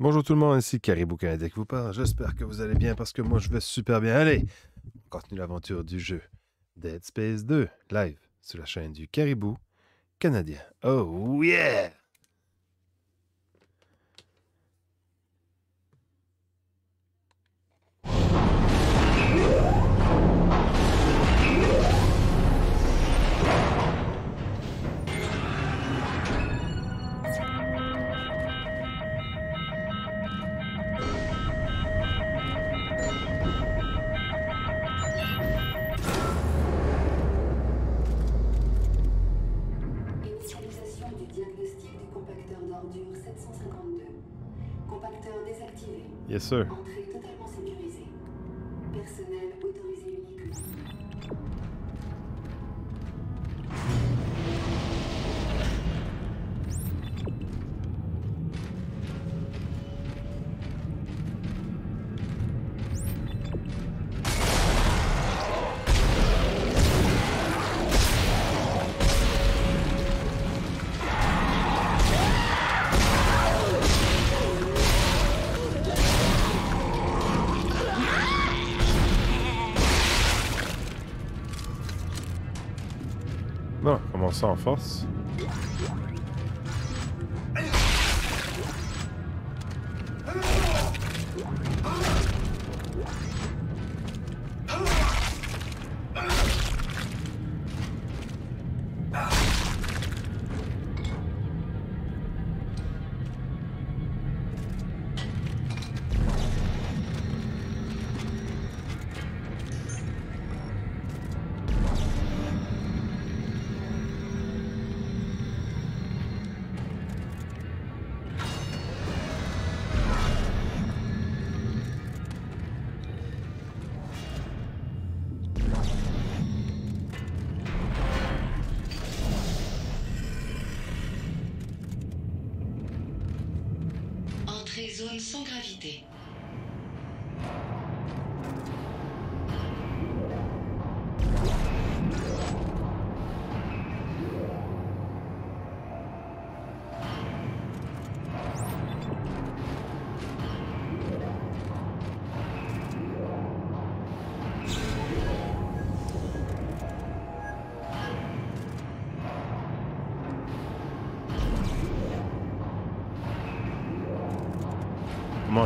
Bonjour tout le monde, ici Caribou Canadien qui vous parle. J'espère que vous allez bien parce que moi je vais super bien. Allez, on continue l'aventure du jeu Dead Space 2 live sur la chaîne du Caribou Canadien. Oh yeah! Sir. Foss.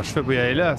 Je fais pour y aller là?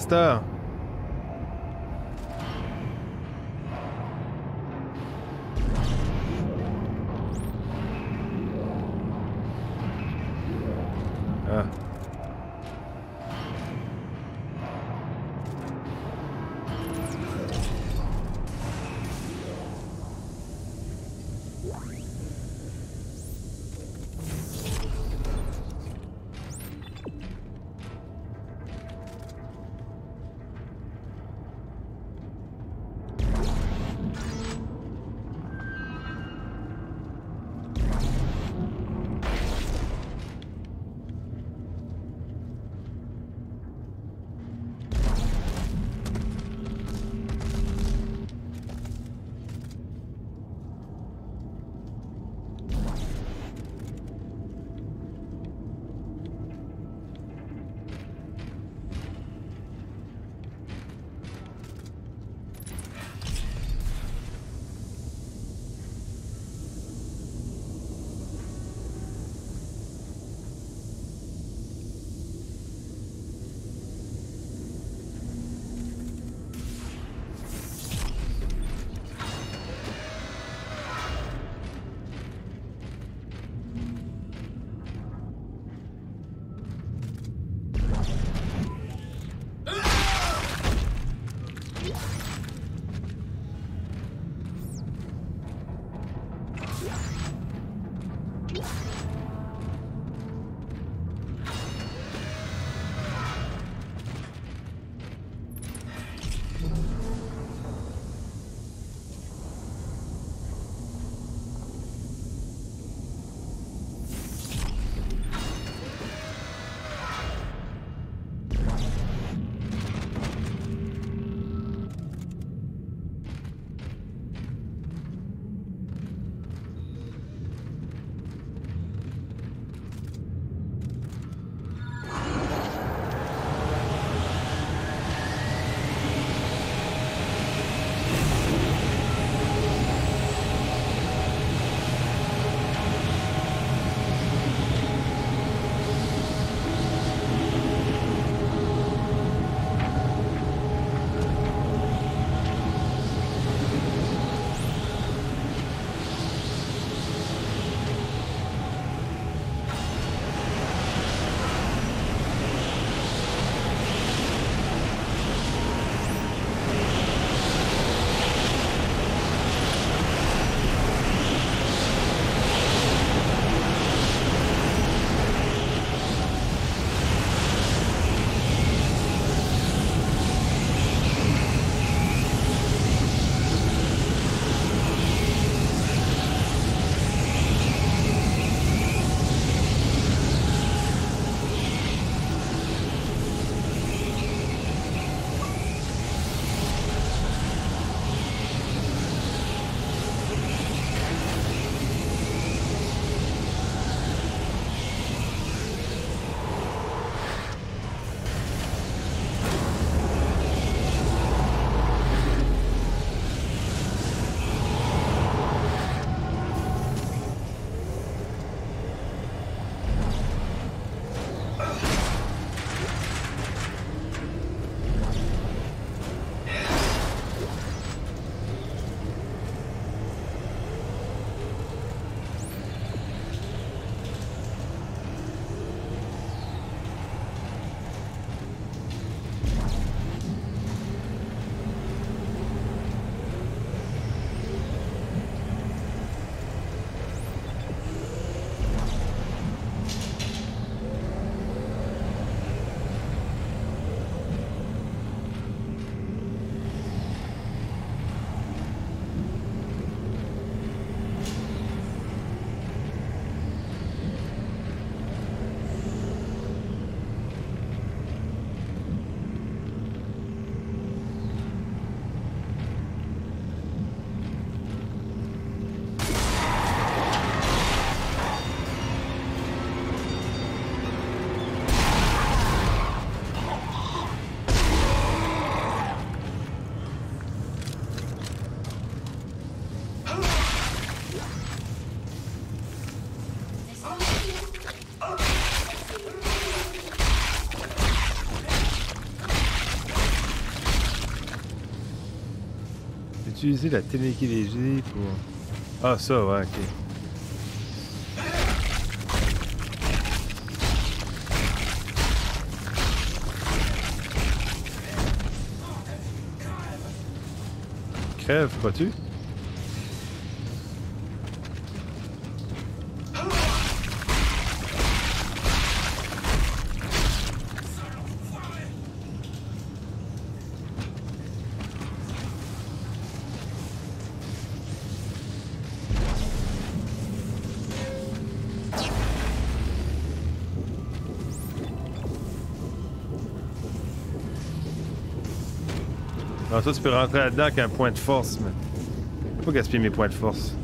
Utiliser la télékinésie pour... Ah, ça, ouais, ok. Crève, crois-tu? Alors toi, tu peux rentrer là-dedans avec un point de force, mais... Faut gaspiller mes points de force.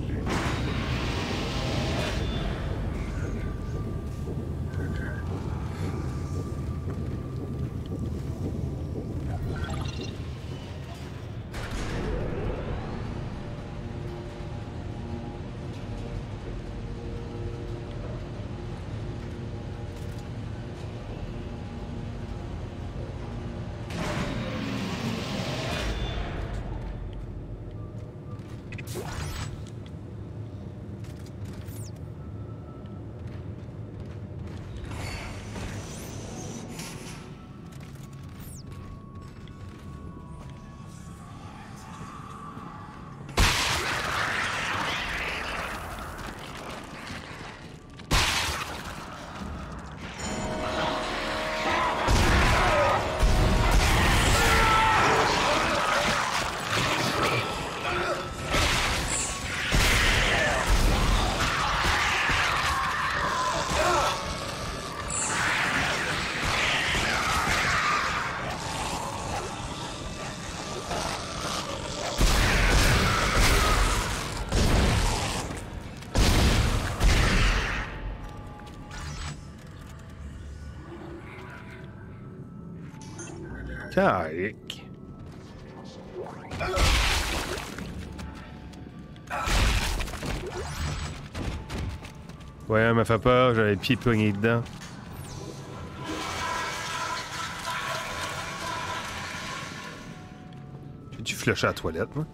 Calique. Ouais, m'a fait peur, j'avais le pied poigné dedans. J'ai-tu flushé à la toilette, moi?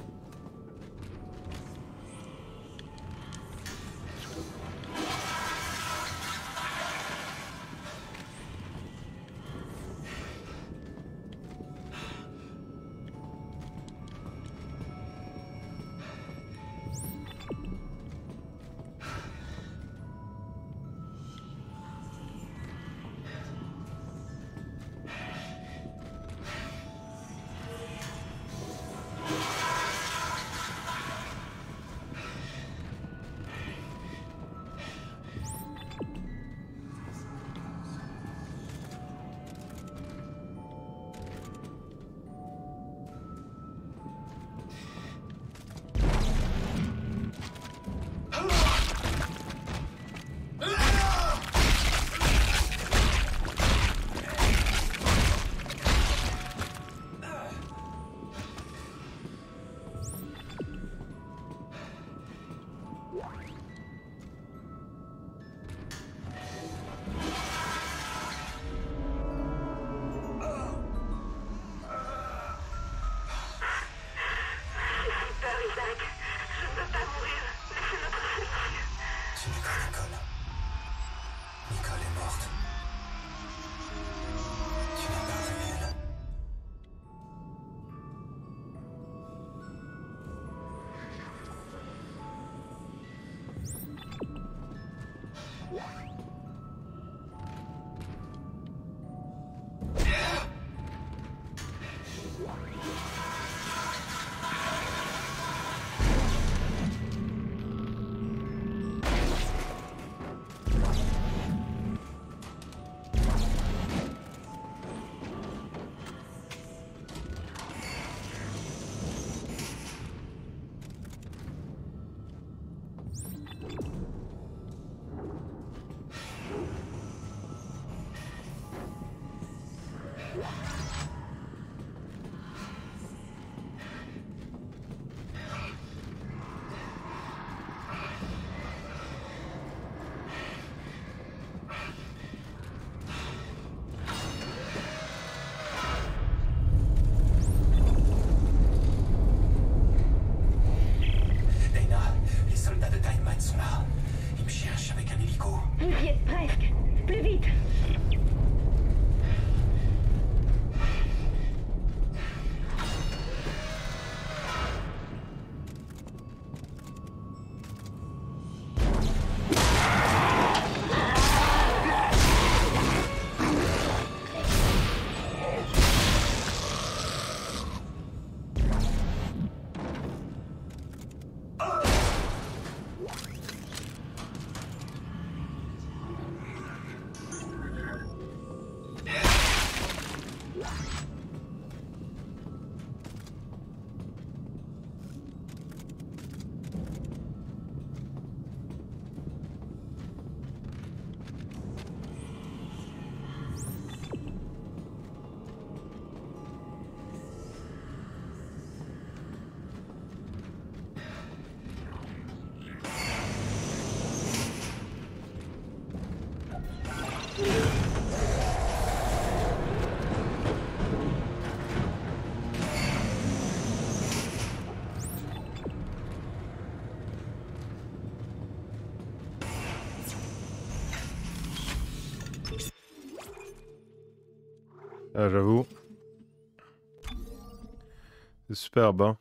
What? Ah, j'avoue. C'est super bon.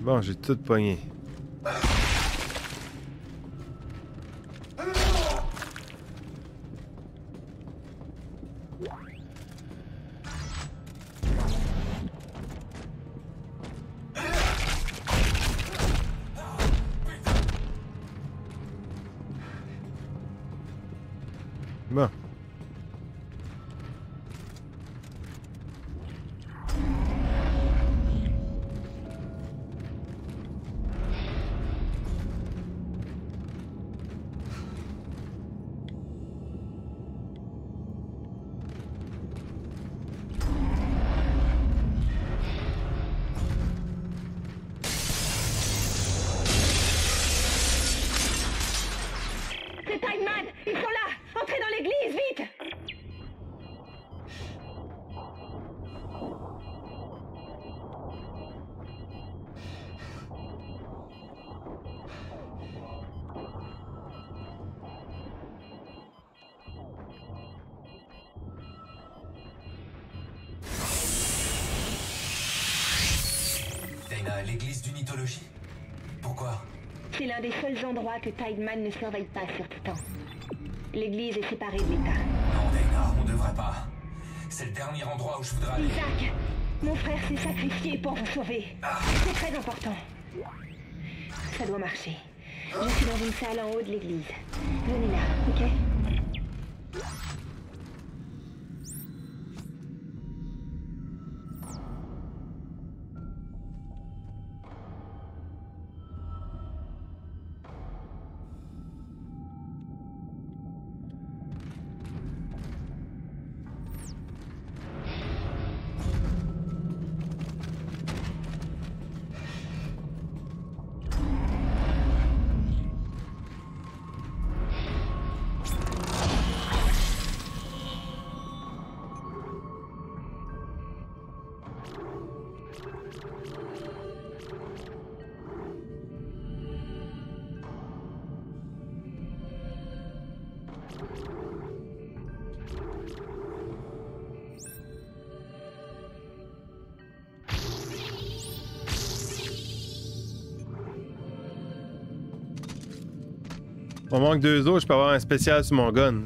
Bon, j'ai tout pogné. Que Tideman ne surveille pas sur Titan. L'église est séparée de l'État. Non, Dana, on devrait pas. C'est le dernier endroit où je voudrais aller. Isaac, mon frère s'est sacrifié pour vous sauver. C'est très important. Ça doit marcher. Je suis dans une salle en haut de l'église. Venez là, ok? On manque deux autres, je peux avoir un spécial sur mon gun.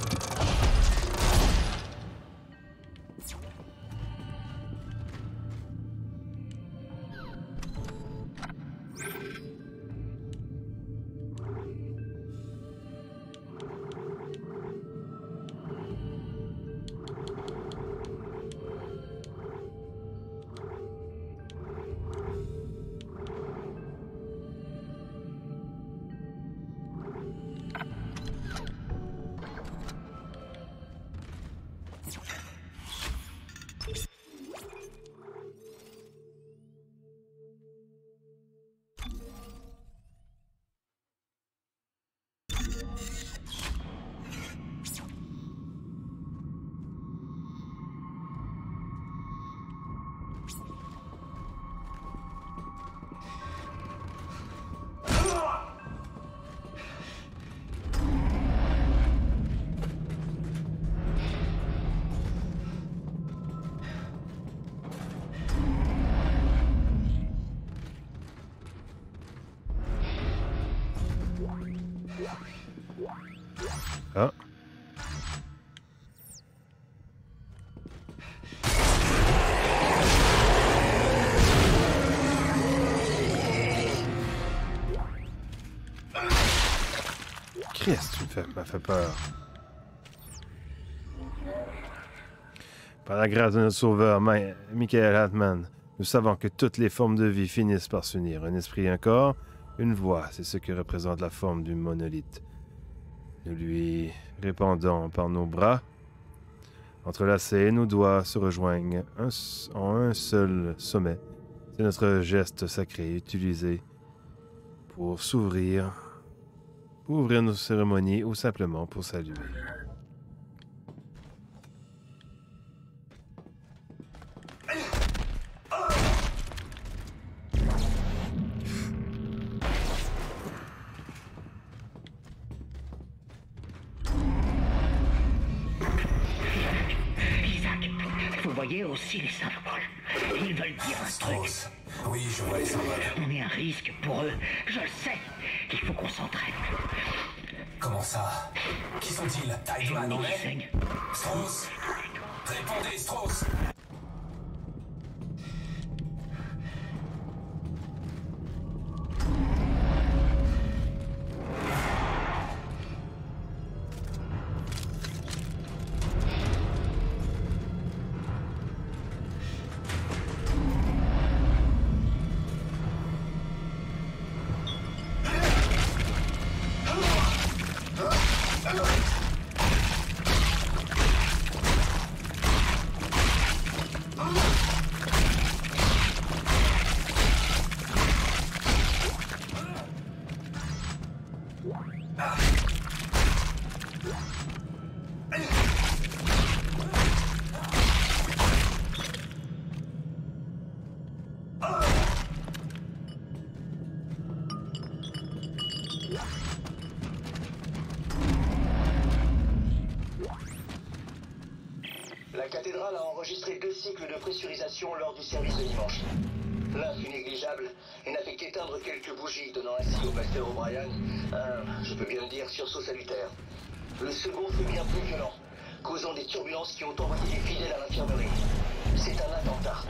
M'as fait peur. Par la grâce de notre sauveur, Ma- Michael Hartman, nous savons que toutes les formes de vie finissent par s'unir. Un esprit un corps, une voix, c'est ce que représente la forme du monolithe. Nous lui répandons par nos bras. Entrelacés, nos doigts se rejoignent en un seul sommet. C'est notre geste sacré utilisé pour s'ouvrir, ouvrir nos cérémonies ou simplement pour saluer. Isaac, vous voyez aussi les symboles. Ils veulent dire un truc. Oui, je vois les symboles. On est un risque pour eux. Je le sais. Il faut qu'on s'entraîne. Comment ça? Qui sont-ils? Tideman. Strauss? Répondez, Strauss cycles de pressurisation lors du service de dimanche. L'un fut négligeable et n'a fait qu'éteindre quelques bougies, donnant ainsi au pasteur O'Brien un, je peux bien le dire, sursaut salutaire. Le second fut bien plus violent, causant des turbulences qui ont envoyé des fidèles à l'infirmerie. C'est un attentat.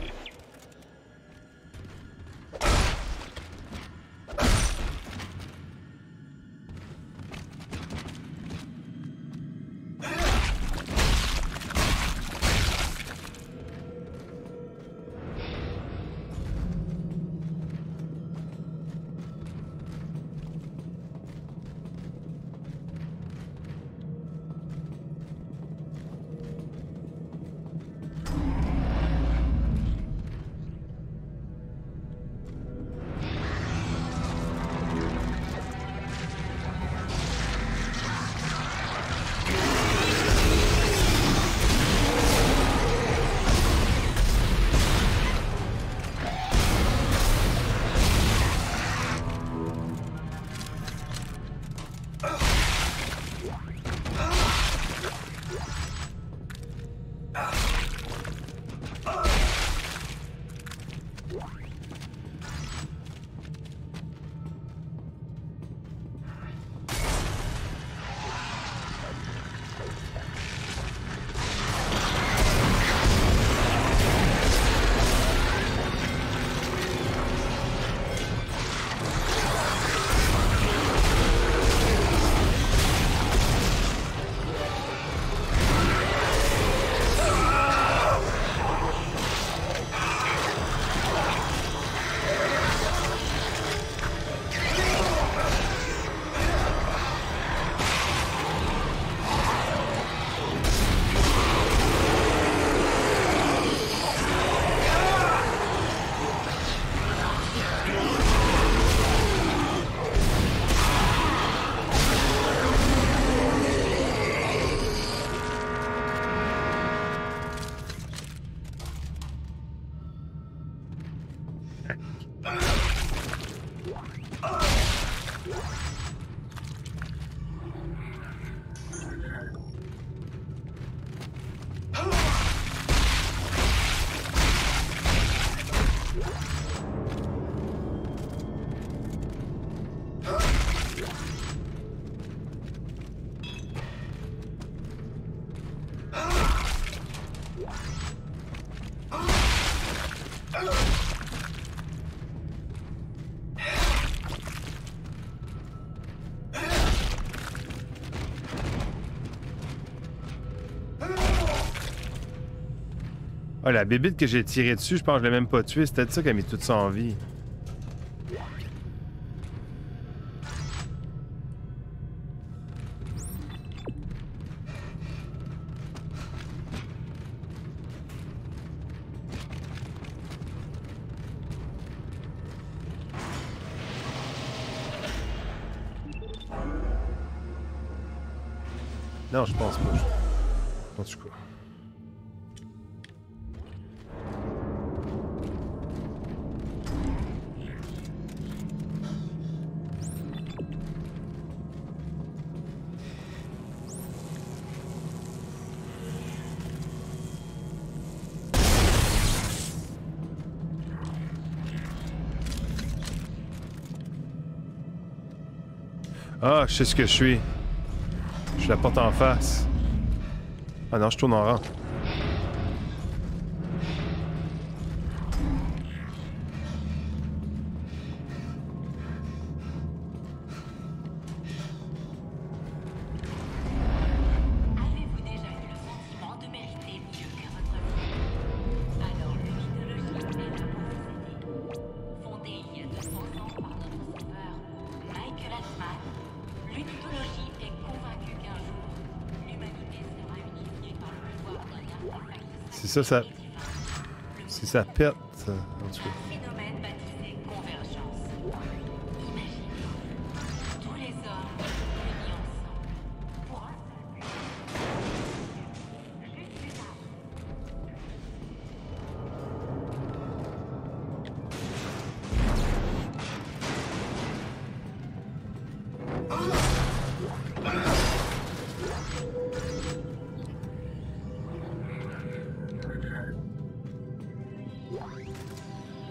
Ah, la bébite que j'ai tirée dessus, je pense que je l'ai même pas tuée. C'était ça qu'elle a mis toute en vie. Sais ce que je suis. Je la porte en face. Ah non, je tourne en rang. Ça, ça. Si ça pète. ça,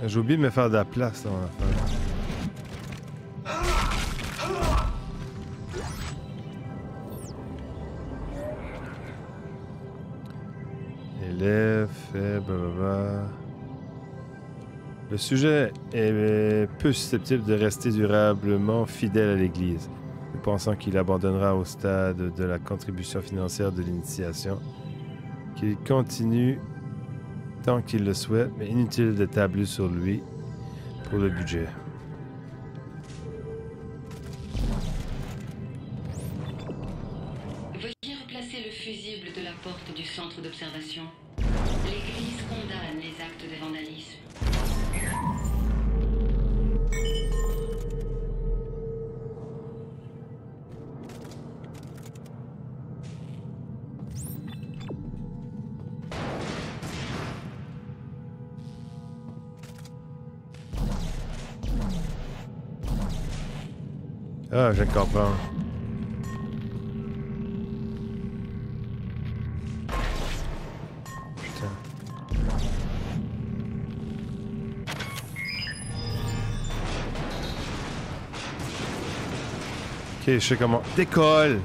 J'ai oublié de me faire de la place dans fait, blablabla. Le sujet est peu susceptible de rester durablement fidèle à l'Église, pensant qu'il abandonnera au stade de la contribution financière de l'initiation, qu'il continue tant qu'il le souhaite, mais inutile de tabler sur lui pour le budget. Comprends. Putain. Ok, je sais comment. Décolle!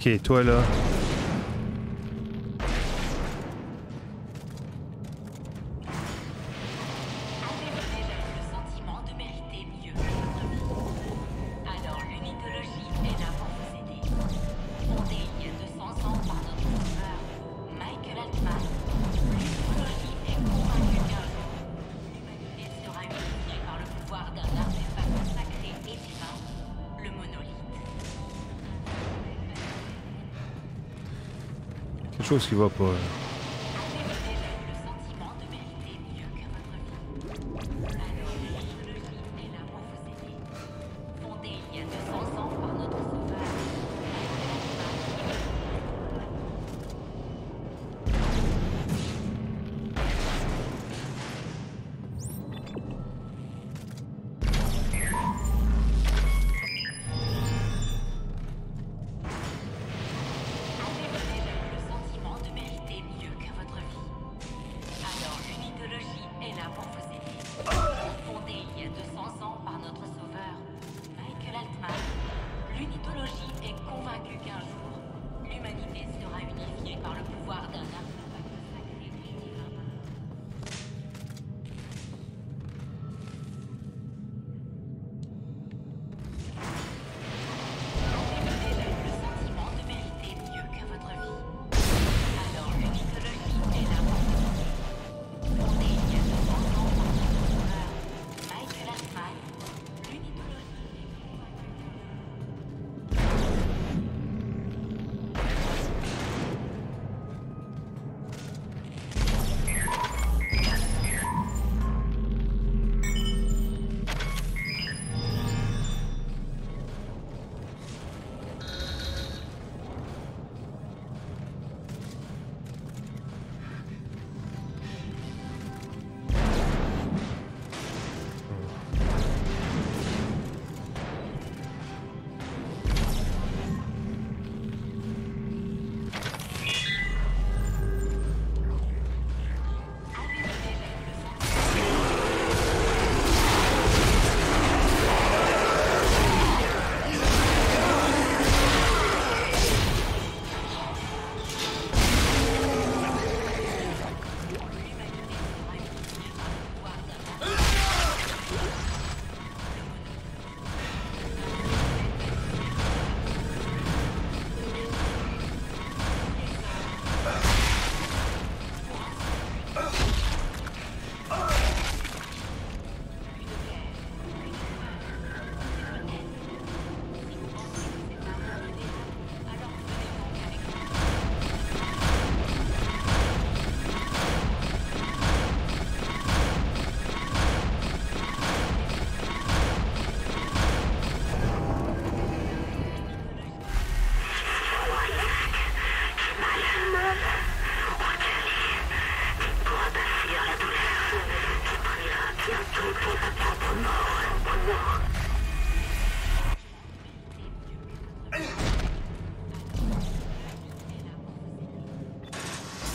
Ok, toi là. Chose qui va pas.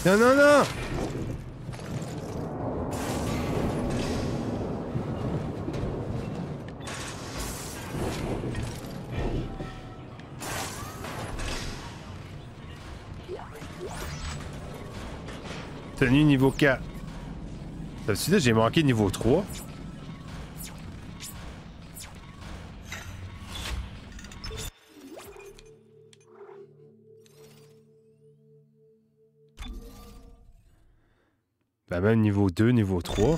Non, non, non! Tenue niveau 4. Ça veut dire que j'ai manqué niveau 3? Même niveau 2, niveau 3.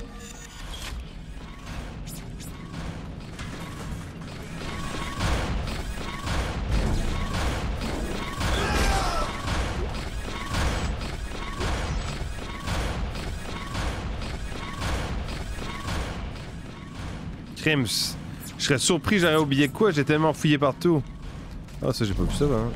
Crims. Je serais surpris, j'aurais oublié quoi, j'ai tellement fouillé partout. Ah, ça, j'ai pas vu ça, hein.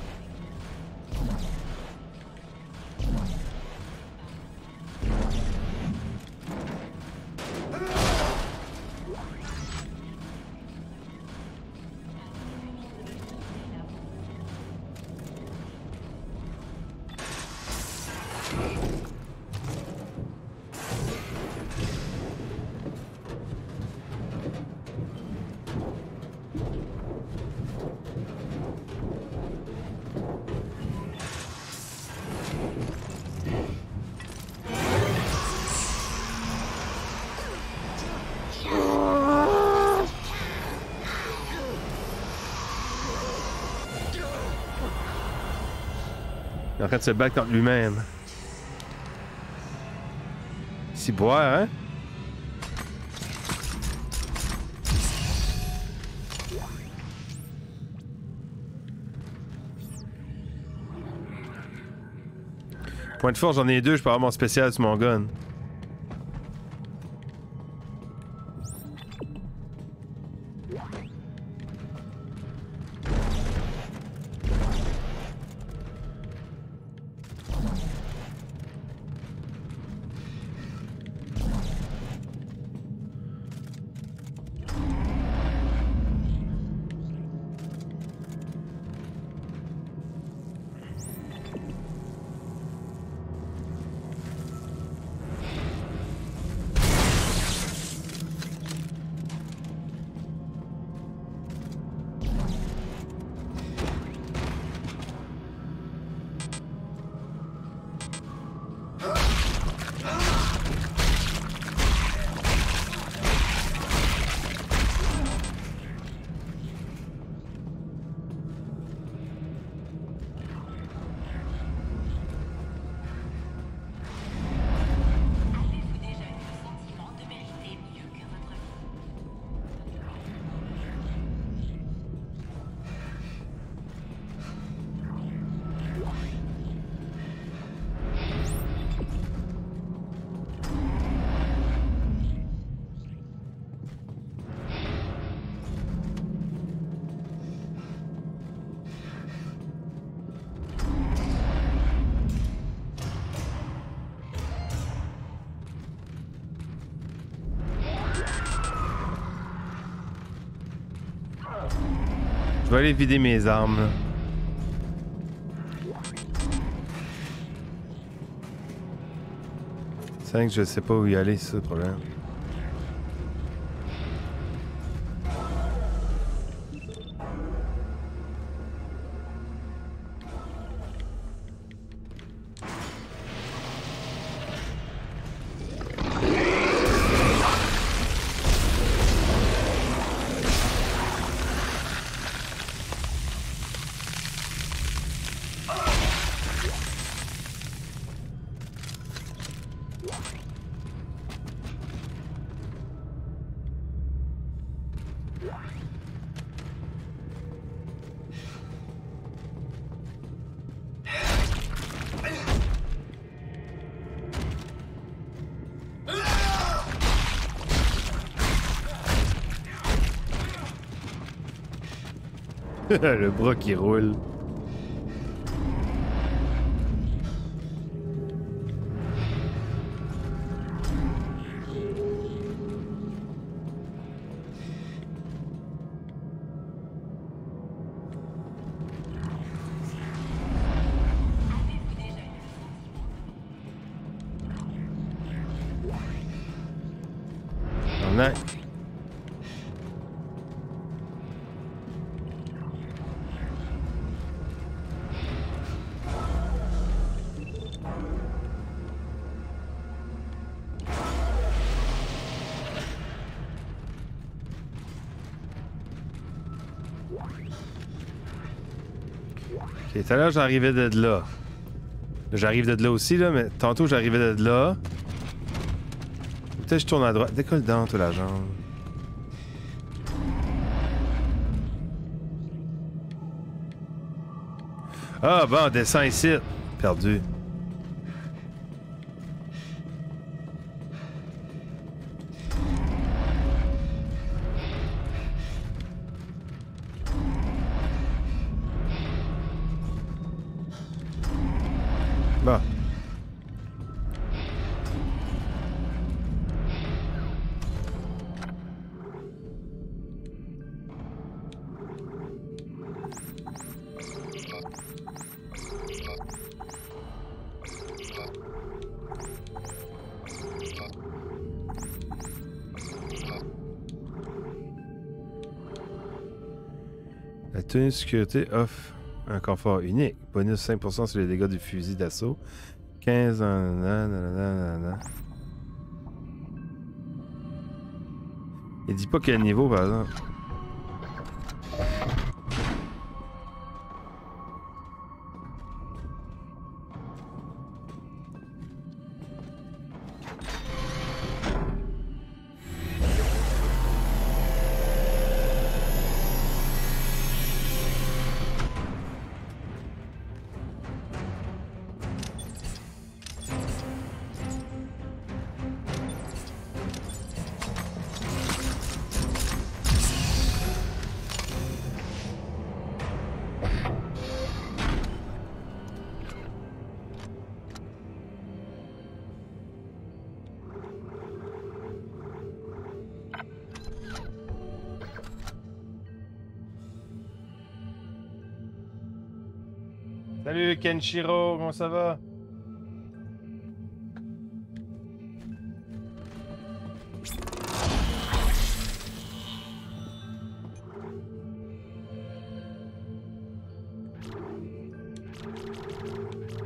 Se battre contre lui-même. Si boire, hein? Point de force, j'en ai deux, je peux avoir mon spécial sur mon gun. Je vais aller vider mes armes. C'est vrai que je sais pas où y aller, c'est le problème. le bras qui roule. Ok, tout à l'heure j'arrivais de là. J'arrive de là aussi, là, mais tantôt j'arrivais de là. Peut-être je tourne à droite. Décolle dans, toi, la jambe. Ah, bon, descend ici. Perdu. Sécurité offre un confort unique. Bonus 5% sur les dégâts du fusil d'assaut. 15 en... nanana, nanana, nanana. Il dit pas quel niveau, par exemple. Kenshiro, comment ça va?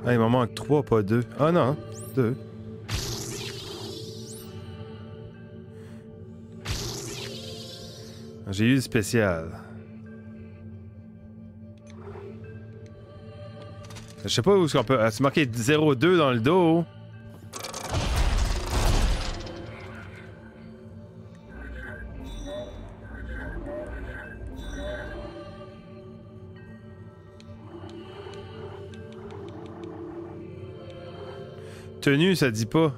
Ah, il m'en manque 3, pas 2. Ah non, 2. J'ai eu le spécial. Je sais pas où est-ce qu'on peut. C'est marqué 0-2 dans le dos. Tenue, ça dit pas.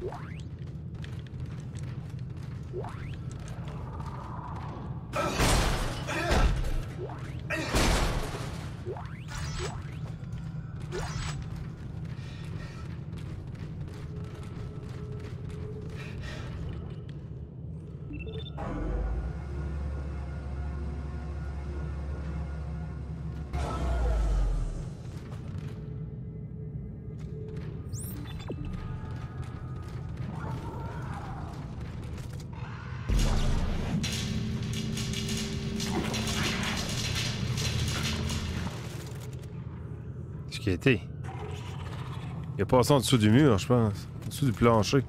Ce Il a passé en dessous du mur, je pense. En dessous du plancher.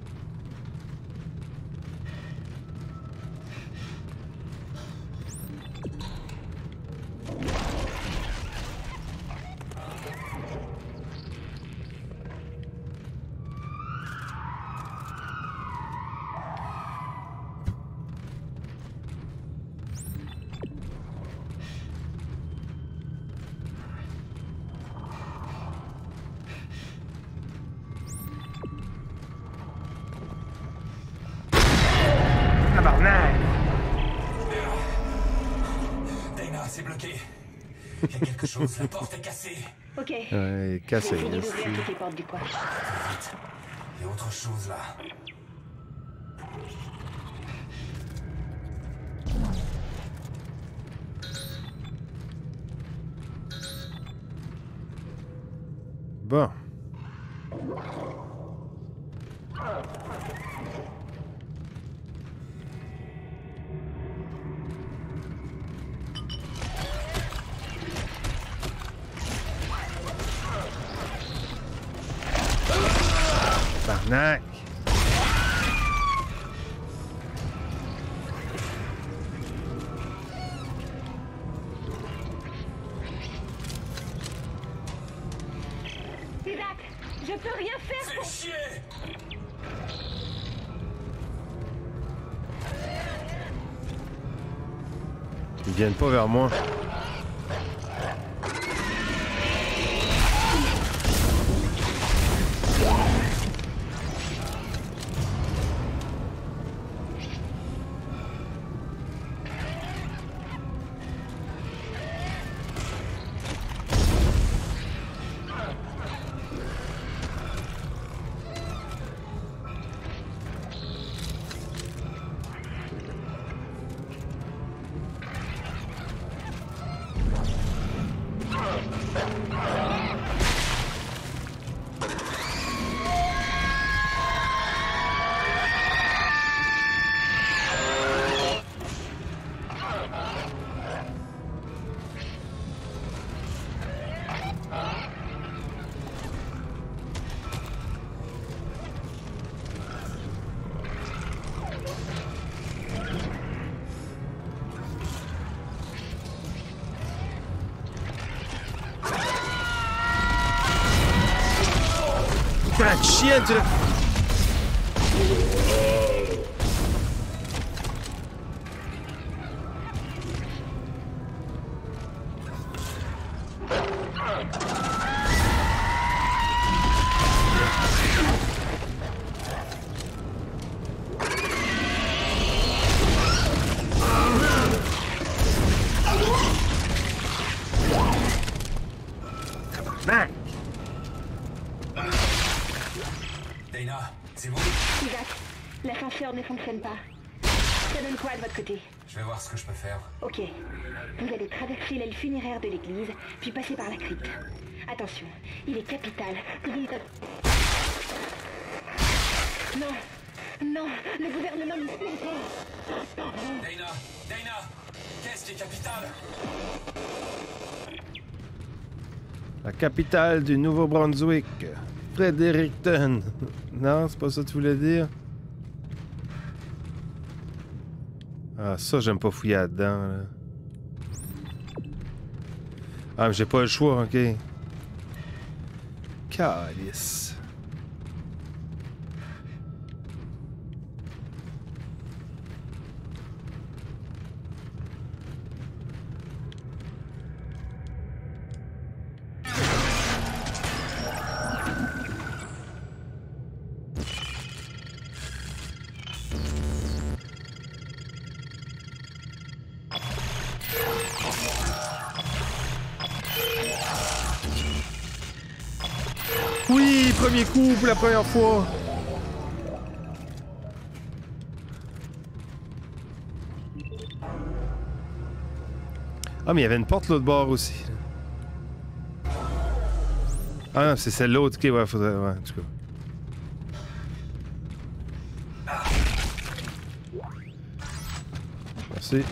Y a autre chose là. Viennent pas vers moi. Putain passer par la crypte. Attention, il est capital que vous ne... Non Non Le gouvernement nous Dana Dana Qu'est-ce qui est capital? La capitale du Nouveau-Brunswick. Fredericton. Non, c'est pas ça que tu voulais dire? Ah, ça, j'aime pas fouiller là-dedans. Là. Ah, mais j'ai pas le choix, ok. Calice. Première fois. Ah, mais il y avait une porte l'autre bord aussi. Ah non, c'est celle-là. Ok, ouais, faudrait. Ouais, en tout cas. Merci.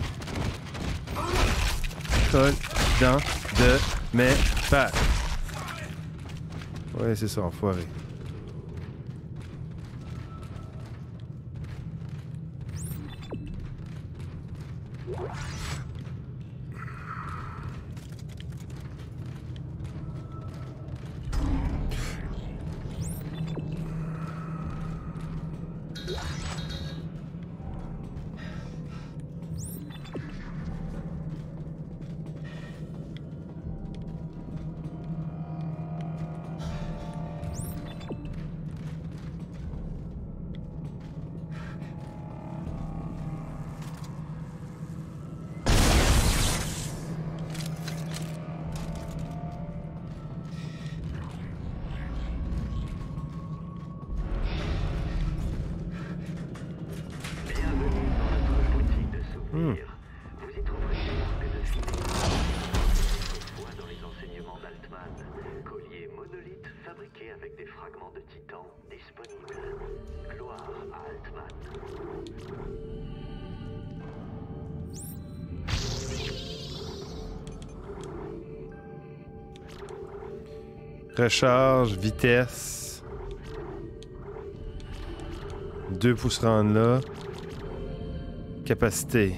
Colle dans de mes pattes. Ouais, c'est ça, enfoiré. Recharge, vitesse. Deux pouces rendre là. Capacité.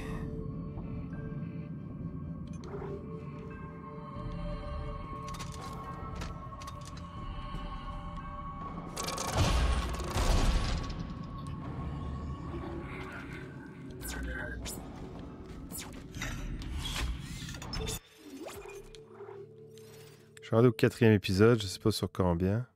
Au quatrième épisode, je sais pas sur combien.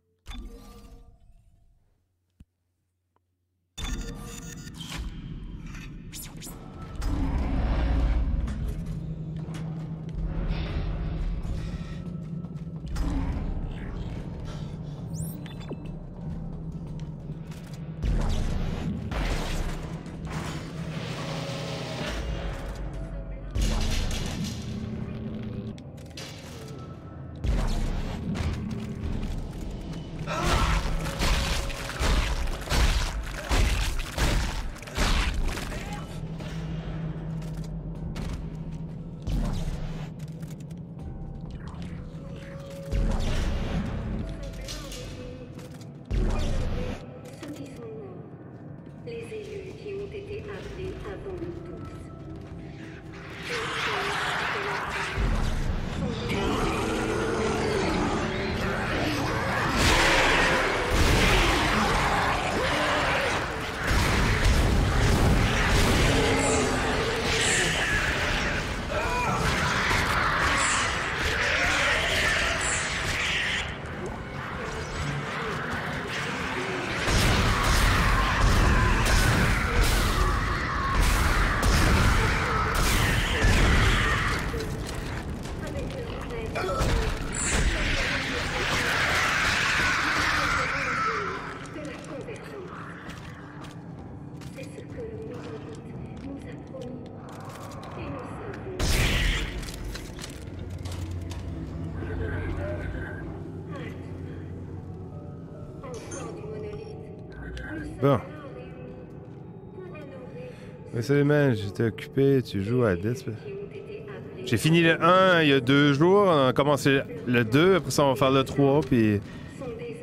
J'étais occupé, tu joues à Dead Space. qui ont été appelés J'ai fini le 1 il y a deux jours, on a commencé le 2, après ça on va faire le 3, puis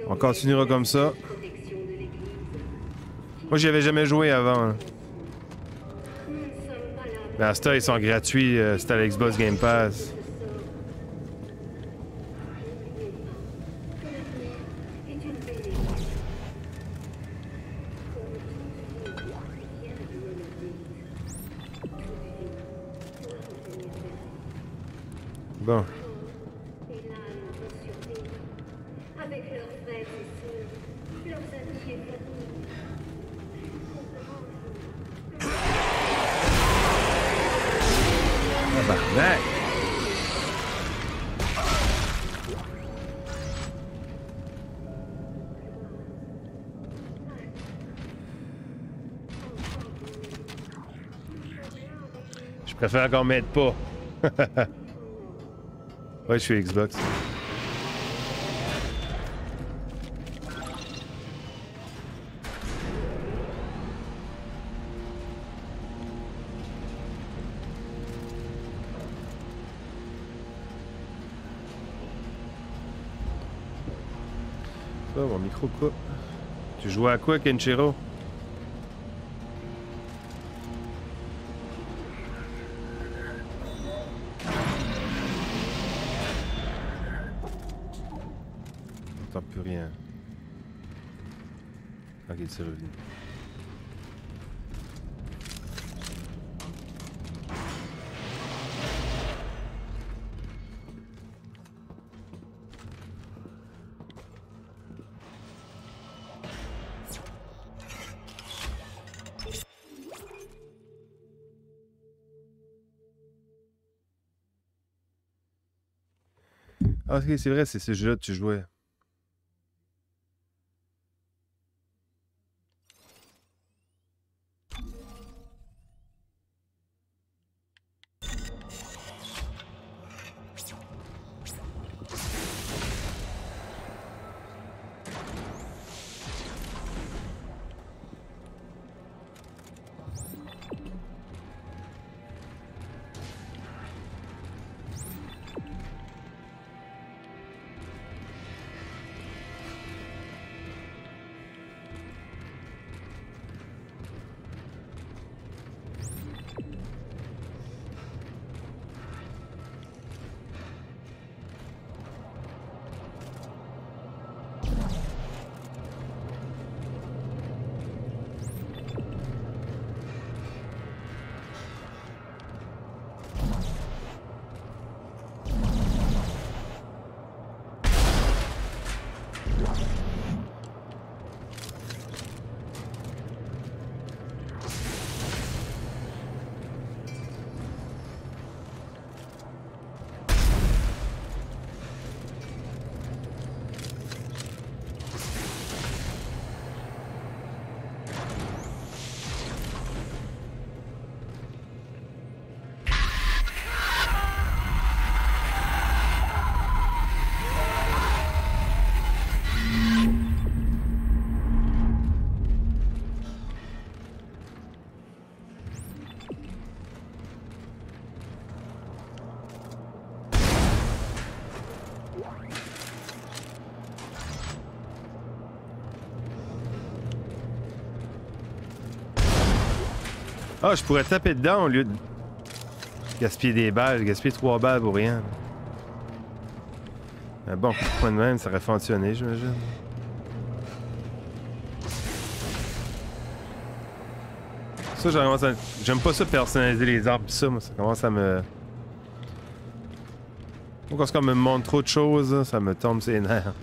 on continuera comme ça. Moi j'y avais jamais joué avant. hein. Là Mais à ils sont gratuits. euh, c'est à l'Xbox Game Pass. Je préfère qu'on m'aide pas. ouais, je suis Xbox. Ça, mon micro coupe. Tu jouais à quoi, Kenshiro? J'entends plus rien. Ok, c'est revenu. Ah, ok, c'est vrai, c'est ce jeu-là que tu jouais. Je pourrais taper dedans au lieu de gaspiller des balles, gaspiller trois balles pour rien. Un bon coup de même, ça aurait fonctionné, j'imagine. Ça, j'aime pas ça personnaliser les arbres, ça, moi, ça commence à me. Quand on me montre trop de choses, ça me tombe ses nerfs.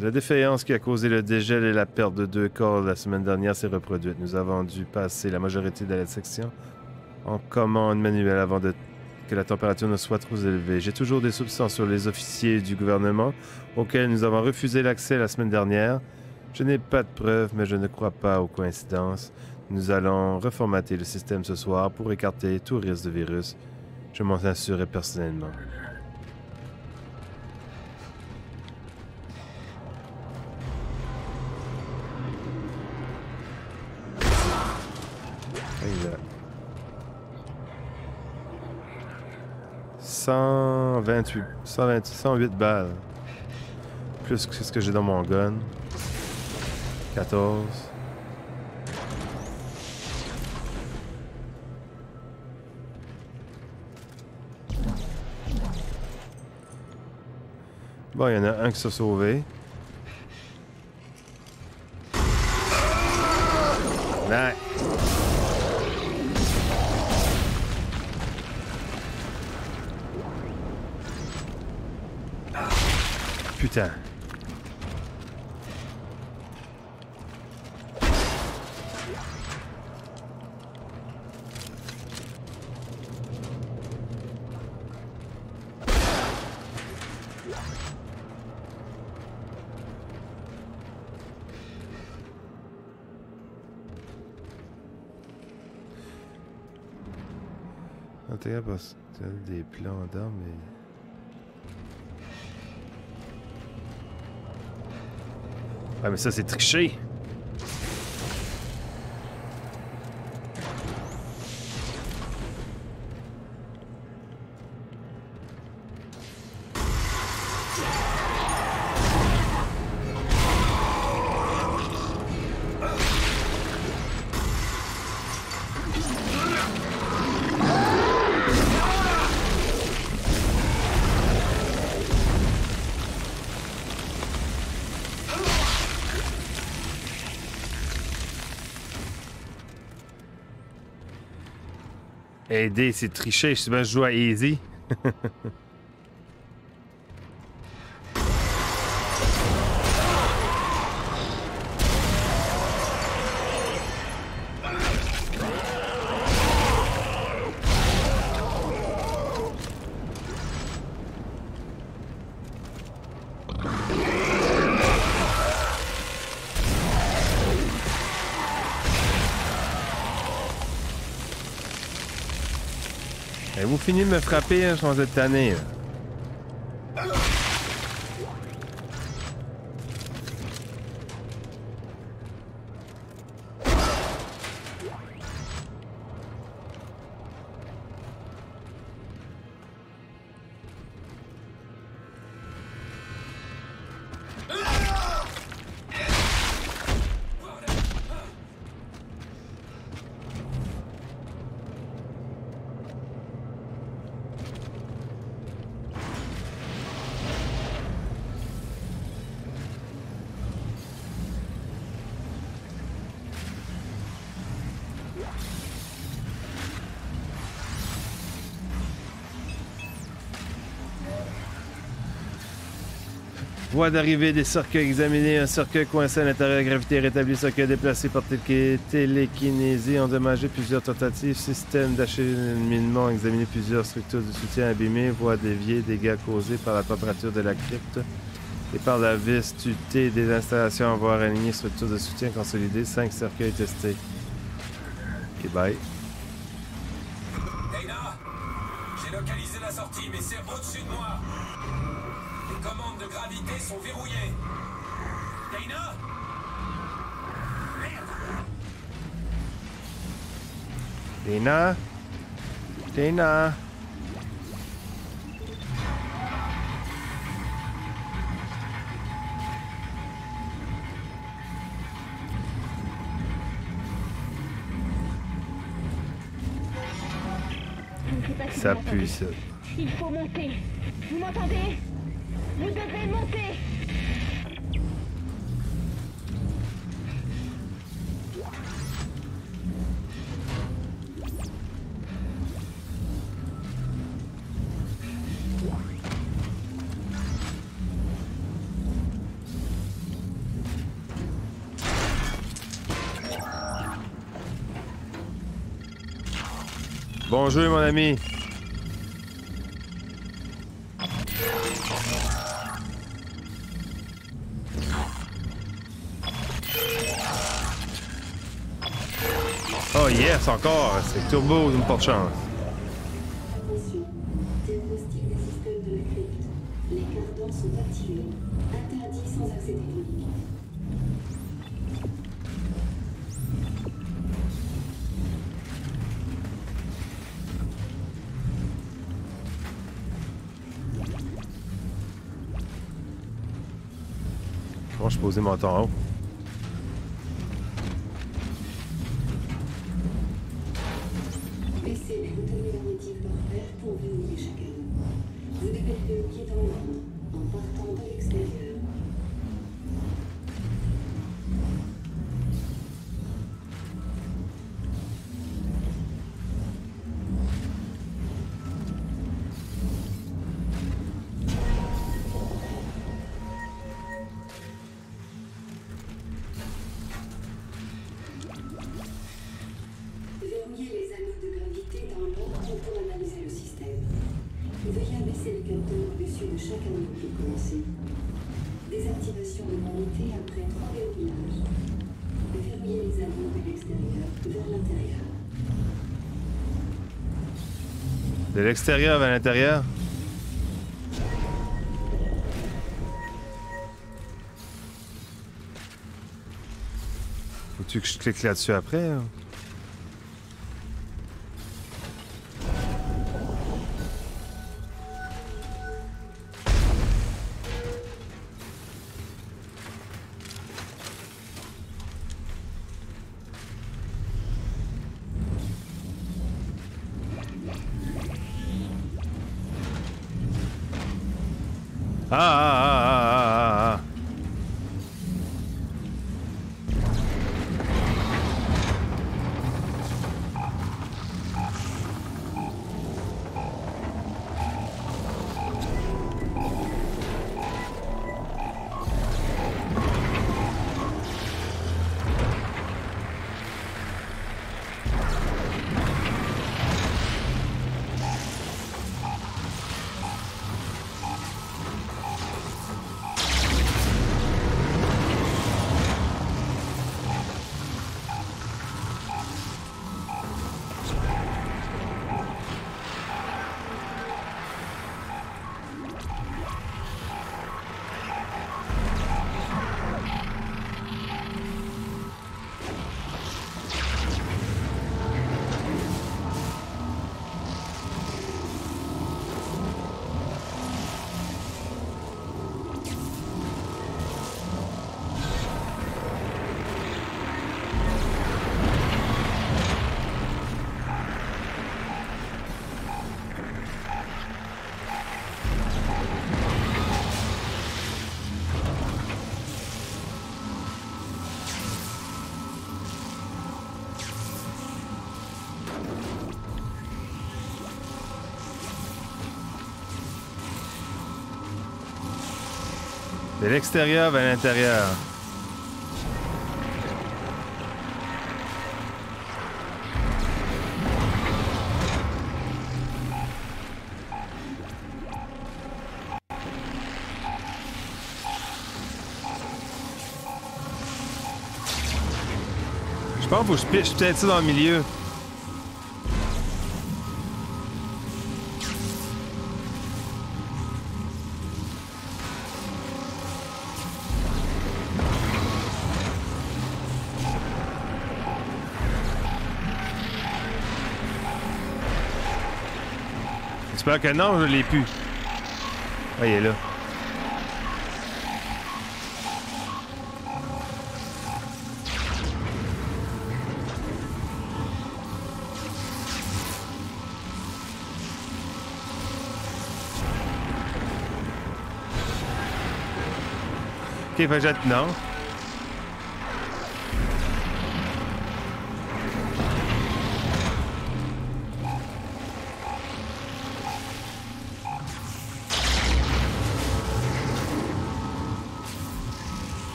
La défaillance qui a causé le dégel et la perte de deux corps la semaine dernière s'est reproduite. Nous avons dû passer la majorité de la section en commande manuelle avant que la température ne soit trop élevée. J'ai toujours des soupçons sur les officiers du gouvernement auxquels nous avons refusé l'accès la semaine dernière. Je n'ai pas de preuves, mais je ne crois pas aux coïncidences. Nous allons reformater le système ce soir pour écarter tout risque de virus. Je m'en assurerai personnellement. 128, 120, 108 balles. Plus que ce que j'ai dans mon gun. 14. Bon, il y en a un qui s'est sauvé. Putain. Parce que des plans d'armes. Ah, mais ça, c'est triché! C'est tricher. Je sais bien, je à easy. vous finissez de me frapper, hein, je pense. Voie d'arrivée des cercueils examinés. Un cercueil coincé à l'intérieur, gravité rétablie, cercueil déplacé par téléki- télékinésie, endommagé, plusieurs tentatives, système d'acheminement, examiné plusieurs structures de soutien abîmées, voie déviée, dégâts causés par la température de la crypte et par la vistuté des installations, voire aligné, structure de soutien consolidée, 5 cercueils testés. Et bye. Dana? Dana? Ça pue. Il faut monter. Vous m'entendez? Vous devez monter. Bon jeu, mon ami. Oh yes, encore. C'est turbo d'une porte chance. Posais mon temps l'extérieur vers l'intérieur? Faut-tu que je clique là-dessus après? hein? L'extérieur vers l'intérieur. Je pense que je piche peut-être ça dans le milieu. Que non, je l'ai plus. Ah, il est là. Ok, j'ai- Non.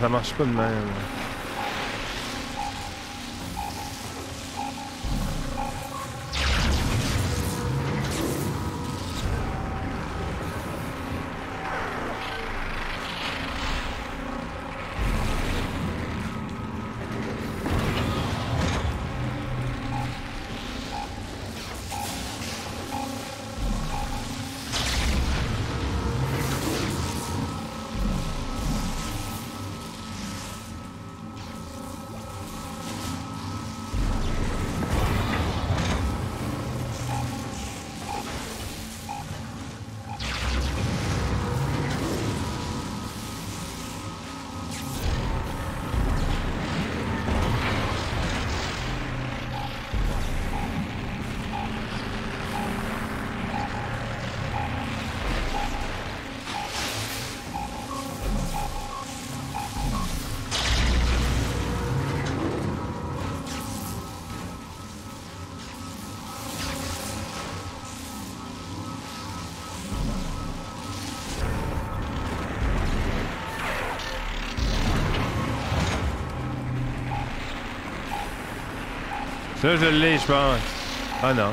Ça marche pas de même. Ça, je l'ai, je pense. Ah non.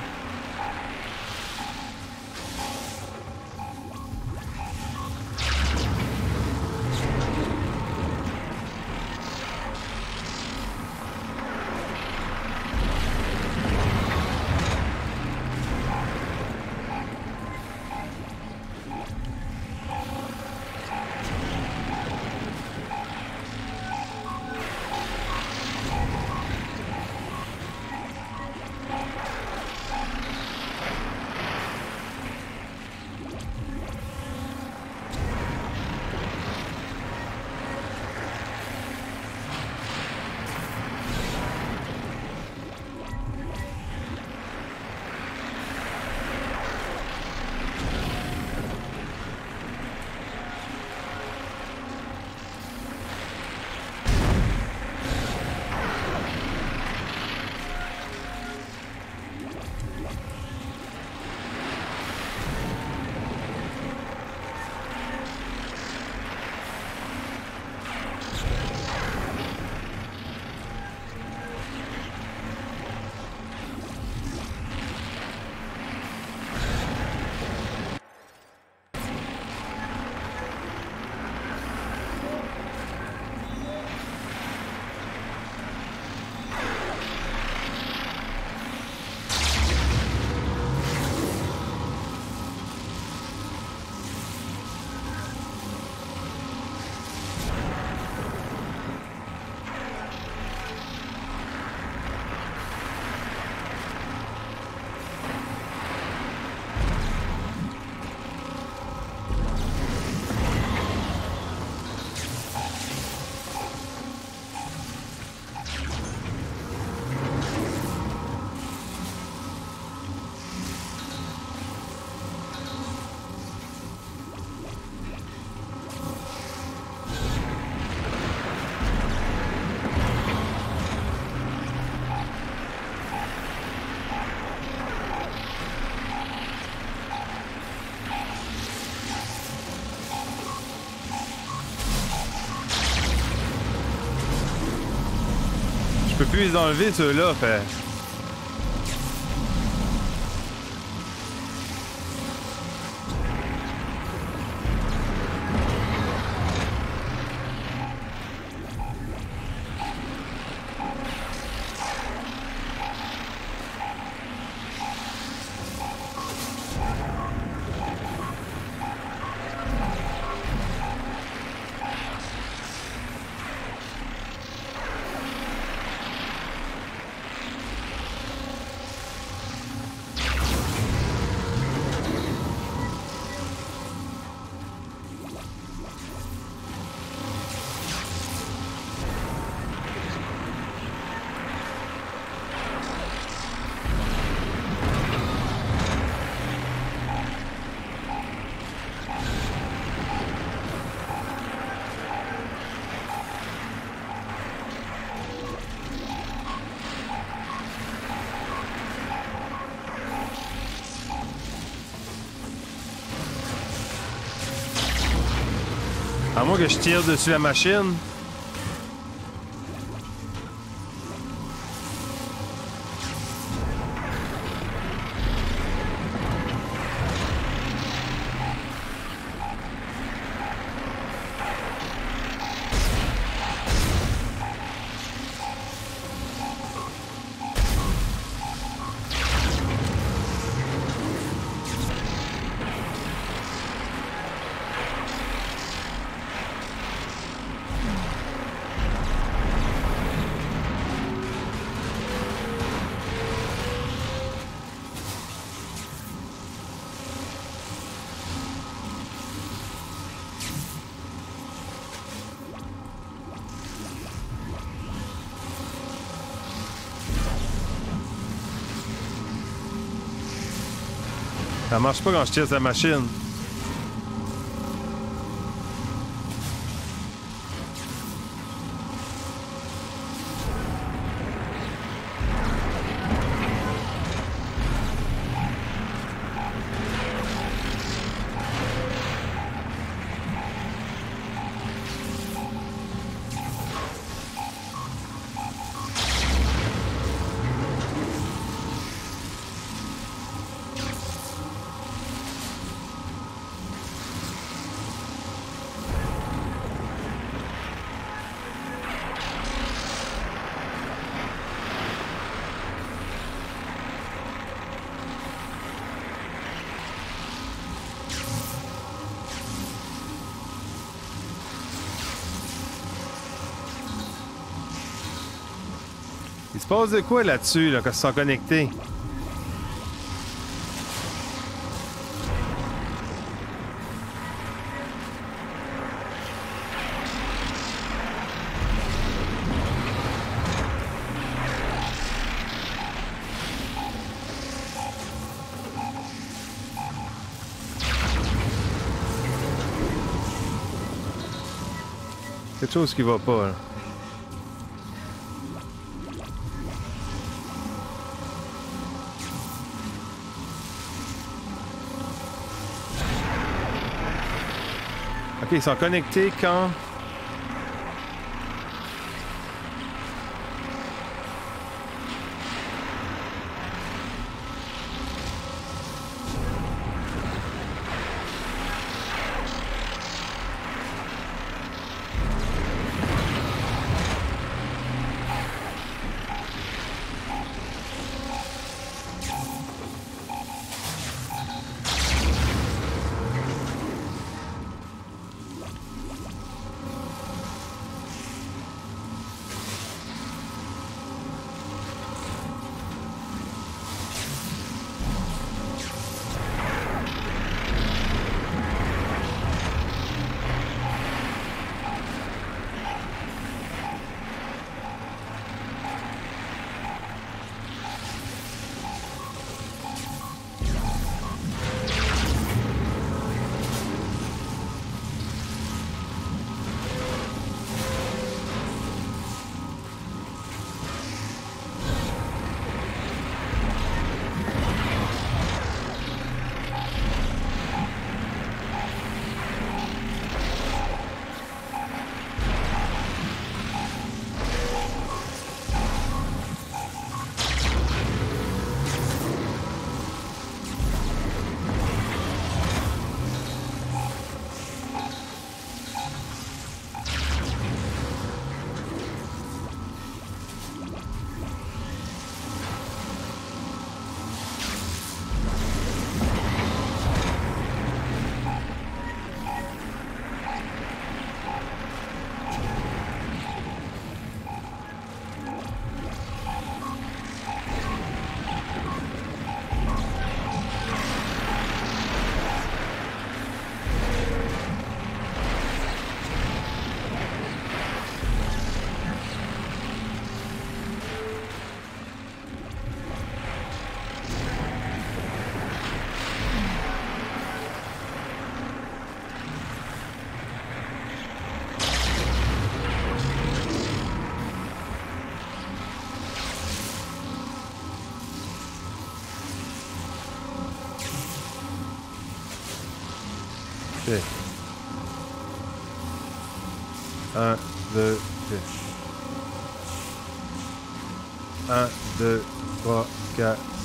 Les enlever, ceux-là, fait. À moins que je tire dessus la machine. Ça marche pas quand je tire sa machine. Se passe de quoi là-dessus, là, quand ils sont connectés? Quelque chose qui va pas. Ils sont connectés quand?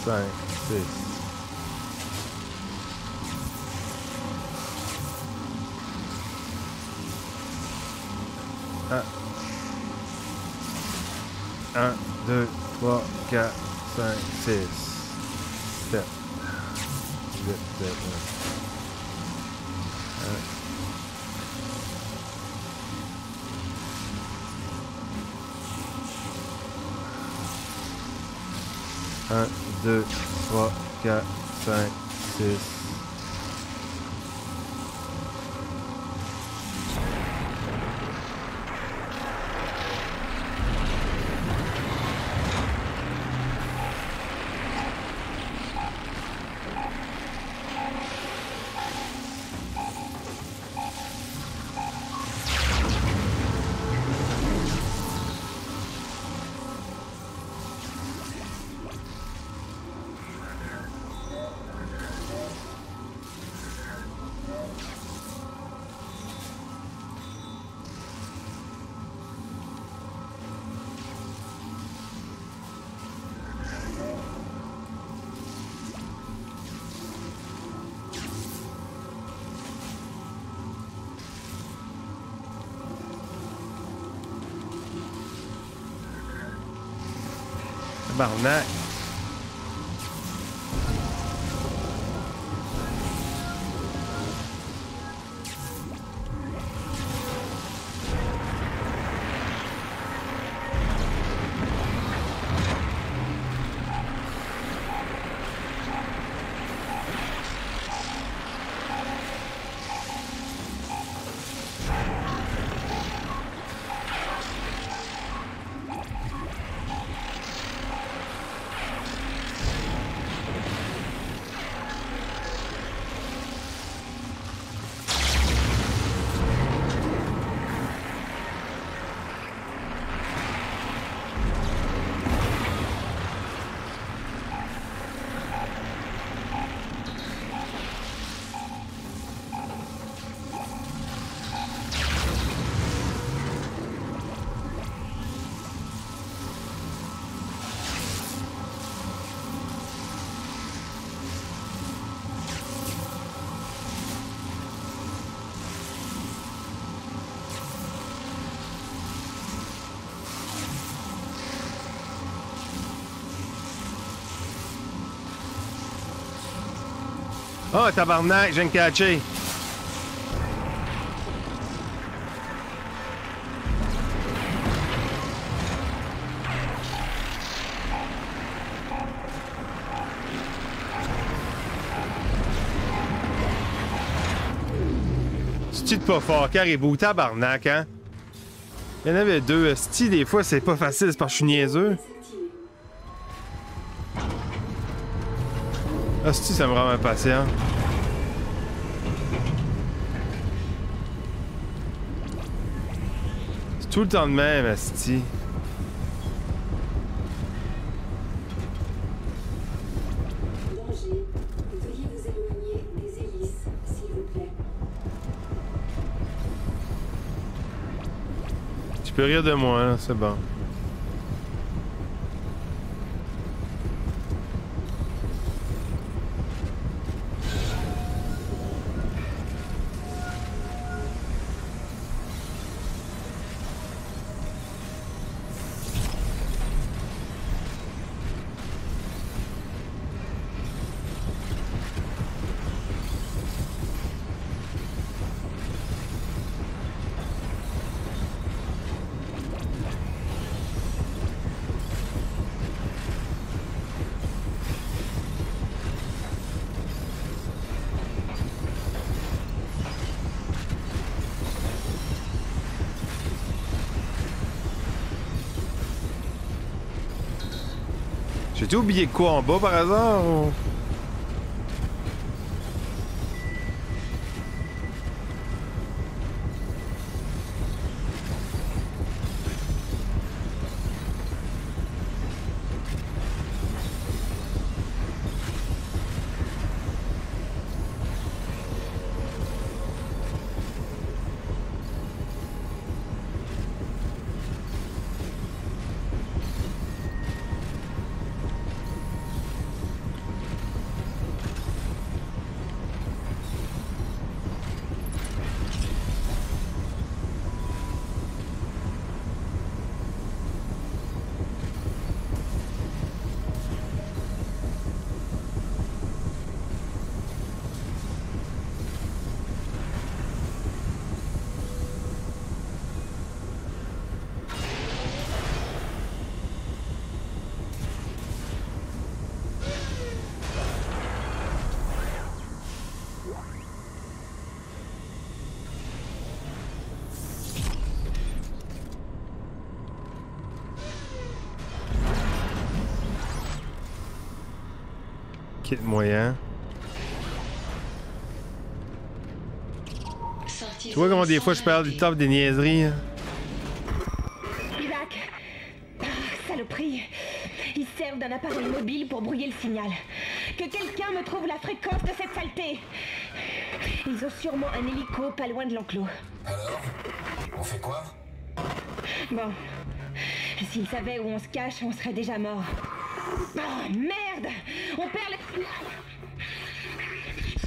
5, 6. Un. 1, 2, 3, 4, 5, 6, 7, 8, 9, 1, 2, 3, 4, 5, 6. Tabarnak. Oh, tabarnak, de catcher. C'est-tu de pas fort, caribou, tabarnak, hein? Il y en avait deux. Sti, des fois, c'est pas facile, c'est parce que je suis niaiseux. Asti, ça me rend impatient. C'est tout le temps de même, Asti. Tu peux rire de moi, là, c'est bon. J'ai oublié quoi en bas par hasard Kit moyen. Sortie Tu vois comment des fois je parle du top des niaiseries? hein? Isaac Ah, Saloperie Ils servent d'un appareil mobile pour brouiller le signal. Que quelqu'un me trouve la fréquence de cette saleté Ils ont sûrement un hélico pas loin de l'enclos. Alors On fait quoi? Bon. S'ils savaient où on se cache, on serait déjà mort. Oh, merde On perd le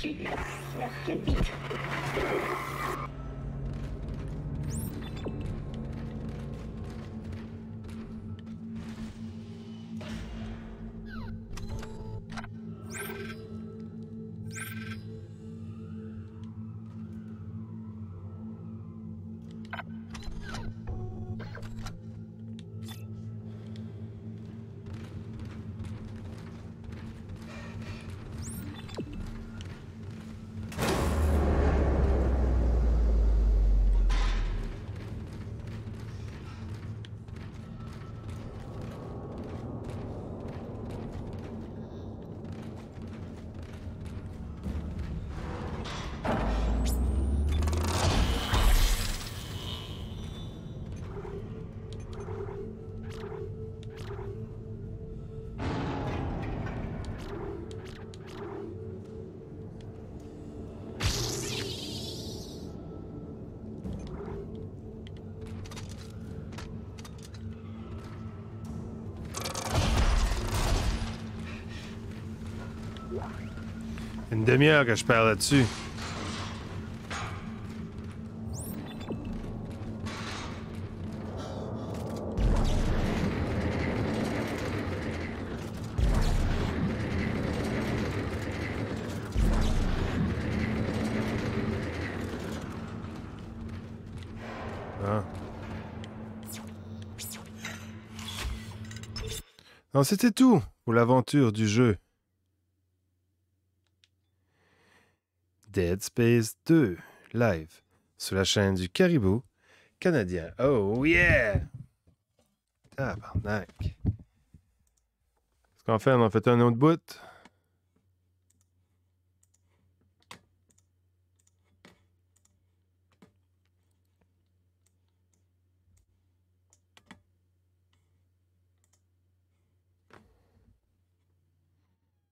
jaki, jaki bit. Une demi-heure que je perds là-dessus. Ah. Non, c'était tout pour l'aventure du jeu. Dead Space 2 live sur la chaîne du Caribou canadien. Oh yeah! Tabarnak. Ce qu'on fait, on en fait un autre bout?